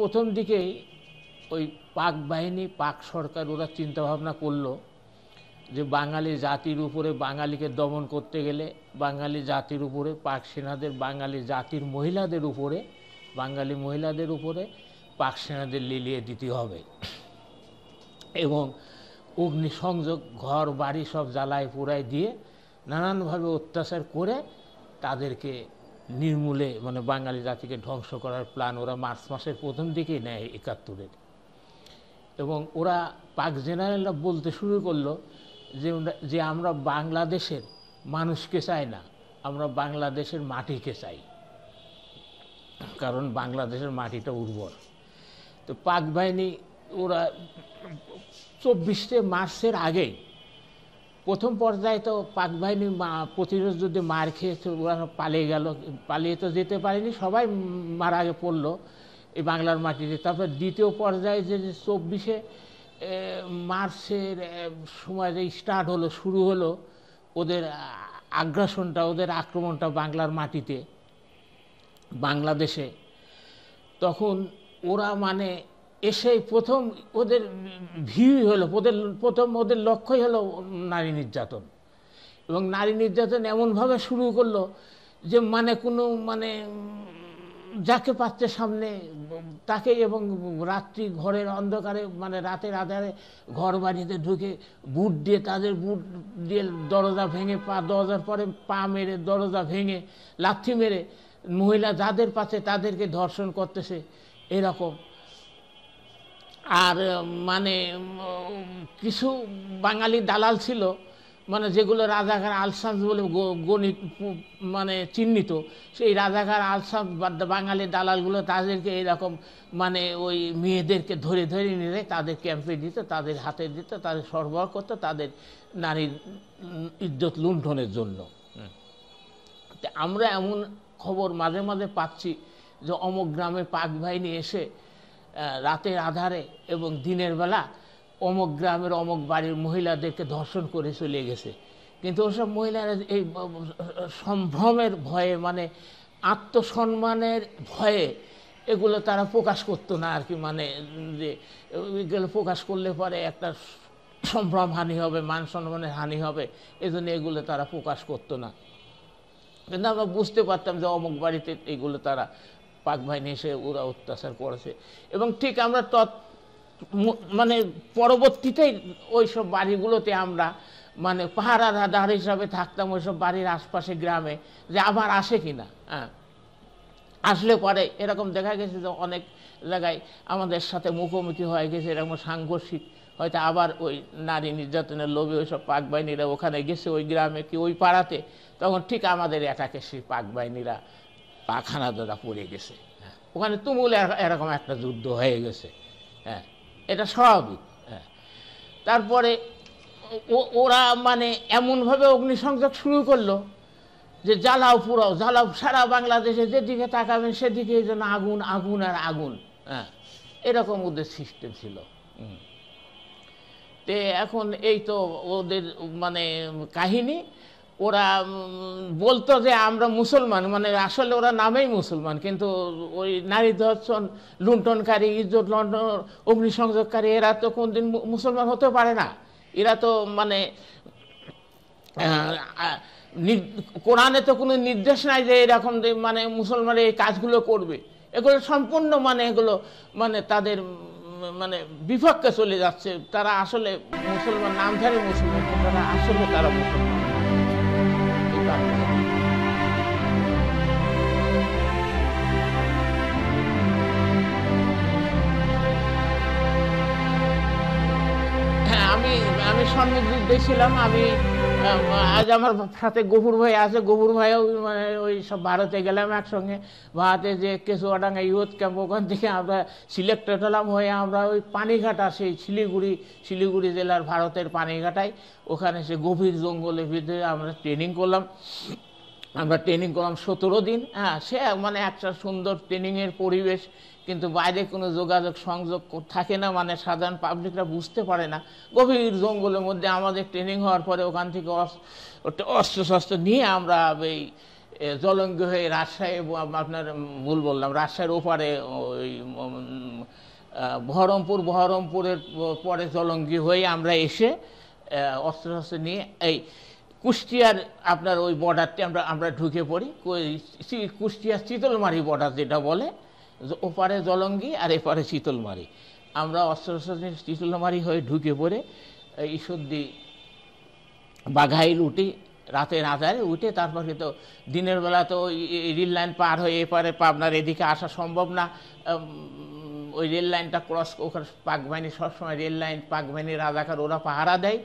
প্রথম দিকেই ওই পাক বাহিনী, পাক সরকার, ওরা চিন্তা ভাবনা করল যে বাঙালি জাতির উপরে, বাঙালিকে দমন করতে গেলে বাঙালি জাতির উপরে, পাক সেনাদের, বাঙালি জাতির মহিলাদের উপরে, বাঙালি মহিলাদের উপরে পাক সেনাদের লিলিয়ে দিতে হবে। এবং অগ্নিসংযোগ, ঘর, বাড়ি সব জ্বালায় পোড়ায় দিয়ে নানানভাবে অত্যাচার করে তাদেরকে নির্মূলে মানে বাঙালি জাতিকে ধ্বংস করার প্ল্যান ওরা মার্চ মাসের প্রথম দিকেই নেয় একাত্তরের। এবং ওরা পাক জেনারেলরা বলতে শুরু করল যে যে আমরা বাংলাদেশের মানুষকে চাই না, আমরা বাংলাদেশের মাটিকে চাই। কারণ বাংলাদেশের মাটিটা উর্বর। তো পাক বাহিনী ওরা চব্বিশে মার্চের আগেই প্রথম পর্যায়ে তো পাক বাহিনী প্রতিরোধ যুদ্ধে মার খেয়েছে ওরা পালিয়ে গেল। পালিয়ে তো যেতে পারেনি, সবাই মারা পড়ল এই বাংলার মাটিতে। তারপর দ্বিতীয় পর্যায়ে যে চব্বিশে মার্চের সময় যে স্টার্ট হলো, শুরু হলো, ওদের আগ্রাসনটা, ওদের আক্রমণটা বাংলার মাটিতে, বাংলাদেশে। তখন ওরা মানে এসে প্রথম ওদের ভিউ হলো, ওদের প্রথম ওদের লক্ষ্যই হলো নারী নির্যাতন। এবং নারী নির্যাতন এমনভাবে শুরু করল যে মানে কোনো মানে যাকে পাচ্ছে সামনে, তাকে এবং রাত্রি ঘরের অন্ধকারে মানে রাতের আধারে ঘর বাড়িতে ঢুকে বুট দিয়ে তাদের বুট দিয়ে দরজা ভেঙে পা, দরজার পরে পা মেরে, দরজা ভেঙে লাথি মেরে মহিলা যাদের পাচ্ছে তাদেরকে ধর্ষণ করতেছে, এরকম। আর মানে কিছু বাঙালি দালাল ছিল মানে যেগুলো রাজাকার আলসাম বলে গণিত মানে চিহ্নিত, সেই রাজাকার আলসাম বাঙালি দালালগুলো তাদেরকে এরকম মানে ওই মেয়েদেরকে ধরে ধরে নিয়ে তাদের ক্যাম্পে দিত, তাদের হাতে দিত, তাদের সরবরাহ করতো, তাদের নারীর ইজ্জত লুণ্ঠনের জন্য। আমরা এমন খবর মাঝে মাঝে পাচ্ছি যে অমুক গ্রামে পাক বাহিনী এসে রাতের আধারে এবং দিনের বেলা অমুক গ্রামের অমুক বাড়ির মহিলাদেরকে ধর্ষণ করে চলে গেছে। কিন্তু ওসব মহিলারা এই সম্ভ্রমের ভয়ে মানে আত্মসম্মানের ভয়ে এগুলো তারা প্রকাশ করতো না আর কি মানে যে এগুলো প্রকাশ করলে পরে একটা সম্ভ্রম হানি হবে, মান সম্মানের হানি হবে, এজন্য এগুলো তারা প্রকাশ করতো না। কিন্তু আমরা বুঝতে পারতাম যে অমুক বাড়িতে এগুলো তারা পাক বাহিনী এসে ওরা অত্যাচার করেছে। এবং ঠিক আমরা তৎ মানে পরবর্তীতেই ওই সব বাড়িগুলোতে আমরা মানে পাহারার আধার হিসাবে থাকতাম ওইসব বাড়ির আশপাশে গ্রামে যে আবার আসে কিনা হ্যাঁ। আসলে পরে এরকম দেখা গেছে যে অনেক জায়গায় আমাদের সাথে মুখোমুখি হয়ে গেছে, এরকম সাংঘর্ষিক। হয়তো আবার ওই নারী নির্যাতনের লোভে ওই সব পাক বাহিনীরা ওখানে গেছে, ওই গ্রামে কি ওই পাড়াতে? তখন ঠিক আমাদের এটাকে সেই পাক বাহিনীরা পাখানা দাদা পড়ে গেছে। ওখানে তুমুল এরকম একটা যুদ্ধ হয়ে গেছে। হ্যাঁ এটা স্বাভাবিক। হ্যাঁ তারপরে ওরা মানে এমনভাবে অগ্নিসংযোগ শুরু করল যে জ্বালাও পুরাও জ্বালাও, সারা বাংলাদেশে যেদিকে তাকাবেন সেদিকে এই যেন আগুন আগুন আর আগুন। হ্যাঁ এরকম ওদের সিস্টেম ছিল। তে এখন এই তো ওদের মানে কাহিনী ওরা বলতো যে আমরা মুসলমান মানে আসলে ওরা নামেই মুসলমান, কিন্তু ওই নারী ধর্ষণ লুণ্ঠনকারী, ইজ্জত লন্ডন অগ্নিসংযোগকারী, এরা তো কোনদিন মুসলমান হতে পারে না। এরা তো মানে কোরআনে তো কোনো নির্দেশ নাই যে এরকম মানে মুসলমান এই কাজগুলো করবে। এগুলো সম্পূর্ণ মানে এগুলো মানে তাদের মানে বিপক্ষে চলে যাচ্ছে। তারা আসলে মুসলমান, নামধারী মুসলমান তারা আসলে তারা মুসলমান। আমি আমি যুদ্ধে ছিলাম, আমি আজ আমার সাথে গফুর ভাই আছে, গফুর ভাইও মানে ওই সব ভারতে গেলাম একসঙ্গে। ভারতে যে কেশুয়াডাঙ্গা ইউথ ক্যাম্প, ওখান থেকে আমরা সিলেক্টেড হলাম, হয়ে আমরা ওই পানিঘাটা, সেই শিলিগুড়ি শিলিগুড়ি জেলার ভারতের পানিঘাটায়। ওখানে সে গভীর জঙ্গলের ভিতরে আমরা ট্রেনিং করলাম। আমরা ট্রেনিং করলাম সতেরো দিন। হ্যাঁ সে মানে একটা সুন্দর ট্রেনিংয়ের পরিবেশ, কিন্তু বাইরে কোনো যোগাযোগ, সংযোগ থাকে না মানে সাধারণ পাবলিকরা বুঝতে পারে না। গভীর জঙ্গলের মধ্যে আমাদের ট্রেনিং হওয়ার পরে ওখান থেকে অস্ত্র শস্ত্র নিয়ে আমরা এই জলঙ্গি হয়ে রাজশাহী আপনার ভুল বললাম, রাজশাহীর ওপারে ওই বহরমপুর, বহরমপুরের পরে জলঙ্গি হয়ে আমরা এসে অস্ত্র শস্ত্র নিয়ে এই কুষ্টিয়ার আপনার ওই বর্ডারটি আমরা আমরা ঢুকে পড়ি। কুষ্টিয়ার শীতলমারি বর্ডার যেটা বলে ওপারে জলঙ্গি আর এপারে শীতলমারি। আমরা অস্ত্র চিতলমারি হয়ে ঢুকে পড়ে, এই ঈশ্বরদী বাঘাইল উঠি রাতের আধারে উঠে তারপর কিন্তু দিনের বেলা তো রেল লাইন পার হয়ে এপারে পাবনার এদিকে আসা সম্ভব না। ওই রেল লাইনটা ক্রস ওখানে পাক বাহিনী সবসময় রেল লাইন পাক বাহিনী রাজাকার ওরা পাহারা দেয়।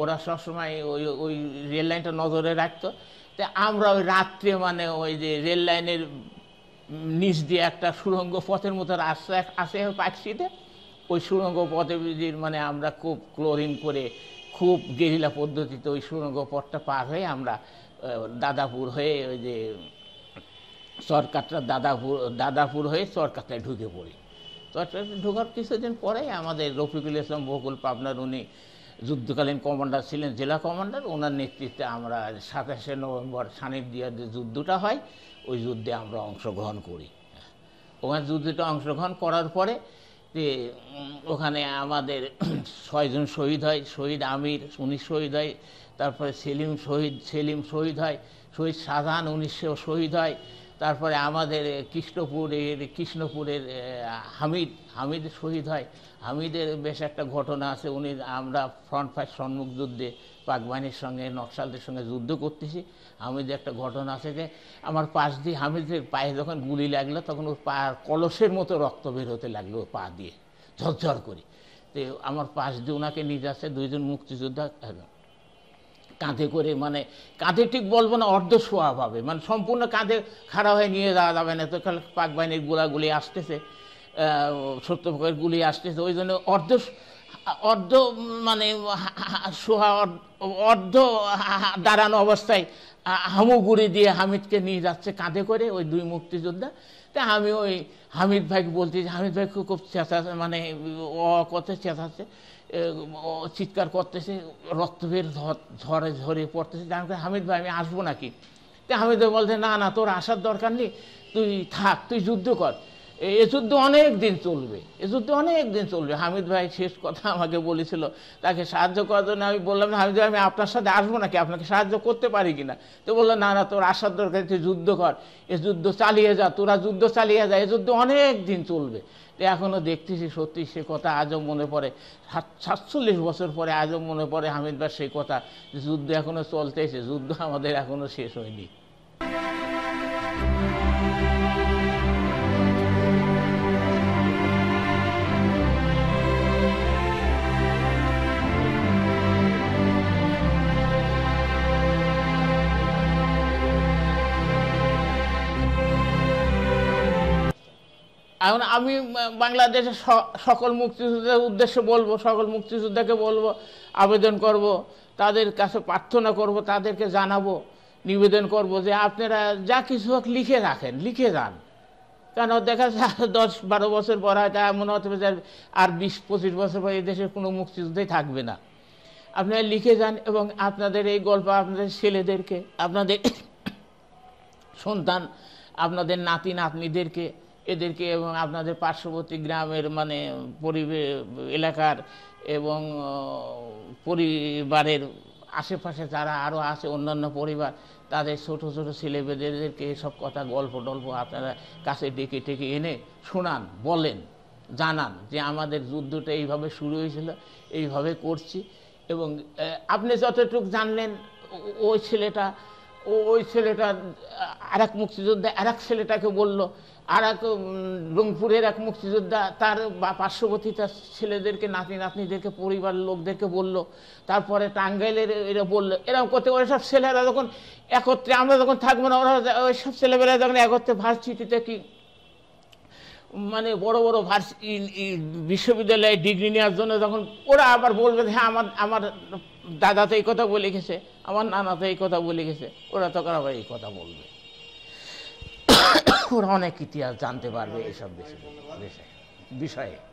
ওরা সবসময় ওই ওই রেল লাইনটা নজরে রাখতো। তো আমরা ওই রাত্রে মানে ওই যে রেল লাইনের নিচ দিয়ে একটা সুড়ঙ্গ পথের মতো রাস্তা আসে পাকশিতে ওই সুড়ঙ্গ পথে মানে আমরা খুব ক্লোরিন করে, খুব গেরিলা পদ্ধতিতে ওই সুড়ঙ্গ পথটা পার হয়ে আমরা দাদাপুর হয়ে ওই যে সরকারটা দাদাপুর দাদাপুর হয়ে সরকারটায় ঢুকে পড়ি। সরকারটা ঢোকার কিছুদিন পরেই আমাদের রফিকুল ইসলাম বকুল পাবনার উনি যুদ্ধকালীন কমান্ডার ছিলেন, জেলা কমান্ডার। ওনার নেতৃত্বে আমরা সাতাশে নভেম্বর সানিদিয়ার যে যুদ্ধটা হয়, ওই যুদ্ধে আমরা অংশগ্রহণ করি। ওখানে যুদ্ধটা অংশগ্রহণ করার পরে ওখানে আমাদের ছয়জন শহীদ হয়, শহীদ আমির, উনি শহীদ হয়, তারপরে সেলিম শহীদ সেলিম শহীদ হয়, শহীদ শাহজাহান উনিশশো শহীদ হয় তারপরে আমাদের কৃষ্ণপুরের কৃষ্ণপুরের হামিদ হামিদ শহীদ হয়। হামিদের বেশ একটা ঘটনা আছে, উনি আমরা ফ্রন্ট ফাইট সম্মুখ যুদ্ধে পাকবাহিনীর সঙ্গে, নকশালদের সঙ্গে যুদ্ধ করতেছি। হামিদের একটা ঘটনা আছে যে, আমার পাশ দিয়ে হামিদের পায়ে যখন গুলি লাগল, তখন ওর পা কলসের মতো রক্ত বের হতে লাগল পা দিয়ে, ঝরঝর করে। তো, আমার পাশ দিয়ে ওনাকে নিয়ে যাচ্ছে দুইজন মুক্তিযোদ্ধা কাঁধে করে মানে কাঁধে ঠিক বলব না, অর্ধ শোয়া পাবে মানে সম্পূর্ণ কাঁধে খাড়া হয়ে নিয়ে যাওয়া যাবে না। তো পাক বাহিনীর গোলাগুলি আসতেছে সত্যপক্ষের গুলি আসতেছে। ওই জন্য অর্ধ অর্ধ মানে শোয়া, অর্ধ- দাঁড়ানো অবস্থায় হামুগুড়ি দিয়ে হামিদকে নিয়ে যাচ্ছে কাঁধে করে ওই দুই মুক্তিযোদ্ধা। তা আমি ওই হামিদ ভাইকে বলতে হামিদ ভাই খুব খুব চেঁচা মানে ও করতে চেঁচাচ্ছে। চিৎকার করতেছে, রক্ত বের ঝরে ঝরে পড়তেছে। জানতে হামিদ ভাই, আমি আসব নাকি? তা হামিদ ভাই বলছে, না না, তোর আসার দরকার নেই, তুই থাক, তুই যুদ্ধ কর। এ যুদ্ধ অনেক দিন চলবে, এ যুদ্ধ অনেক দিন চলবে। হামিদ ভাই শেষ কথা আমাকে বলেছিল, তাকে সাহায্য করার জন্য আমি বললাম না, হামিদ ভাই, আমি আপনার সাথে আসব নাকি? আপনাকে সাহায্য করতে পারি কি না তো বলল, না না, তোর আসার দরকার তুই যুদ্ধ কর, এ যুদ্ধ চালিয়ে যা, তোরা যুদ্ধ চালিয়ে যা, এ যুদ্ধ অনেক দিন চলবে। এখনও দেখতেছি সত্যি সে কথা আজও মনে পড়ে। সাতচল্লিশ বছর পরে আজও মনে পড়ে হামিদ ভাই সেই কথা যুদ্ধ এখনও চলতেছে, যুদ্ধ আমাদের এখনও শেষ হয়নি। এখন আমি বাংলাদেশের সকল মুক্তিযোদ্ধার উদ্দেশ্যে বলব, সকল মুক্তিযোদ্ধাকে বলব, আবেদন করব, তাদের কাছে প্রার্থনা করব, তাদেরকে জানাব, নিবেদন করব যে আপনারা যা কিছু হোক লিখে রাখেন, লিখে যান। কেন দেখা যায় দশ বারো বছর পর হয়তো এমন হতে পারে আর বিশ, পঁচিশ বছর পর এই দেশের কোনো মুক্তিযুদ্ধই থাকবে না। আপনারা লিখে যান এবং আপনাদের এই গল্প আপনাদের ছেলেদেরকে, আপনাদের সন্তান, আপনাদের নাতি নাতনিদেরকে এদেরকে এবং আপনাদের পার্শ্ববর্তী গ্রামের মানে পরিবেশ এলাকার এবং পরিবারের আশেপাশে যারা আরও আছে, অন্যান্য পরিবার, তাদের ছোট ছোট ছেলেমেয়েদেরকে এসব কথা গল্প টল্প আপনারা কাছে ডেকে টেকে এনে শোনান, বলেন, জানান যে আমাদের যুদ্ধটা এইভাবে শুরু হয়েছিল, এইভাবে করছি। এবং আপনি যতটুকু জানলেন ওই ছেলেটা ওই ছেলেটা আর এক মুক্তিযোদ্ধা আর এক ছেলেটাকে বলল আর এক রংপুরের এক মুক্তিযোদ্ধা, তার পার্শ্ববর্তী তার ছেলেদেরকে, নাতি নাতনিদেরকে, পরিবার লোকদেরকে বলল, তারপরে টাঙ্গাইলের এরা বলল এরকম করতে ওই সব ছেলেরা যখন একত্রে, আমরা যখন থাকব না, ওরা ওই সব ছেলেমেয়েরা যখন একত্রে ভার্সিটিতে কি মানে বড় বড় ভার্স বিশ্ববিদ্যালয়ে ডিগ্রি নেওয়ার জন্য যখন ওরা আবার বলবে হ্যাঁ আমার আমার দাদা তো এই কথা বলে গেছে, আমার নানা তো এই কথা বলে গেছে। ওরা তখন আবার এই কথা বলবে। ওরা অনেক ইতিহাস জানতে পারবে এইসব বিষয়ে। বিষয়ে।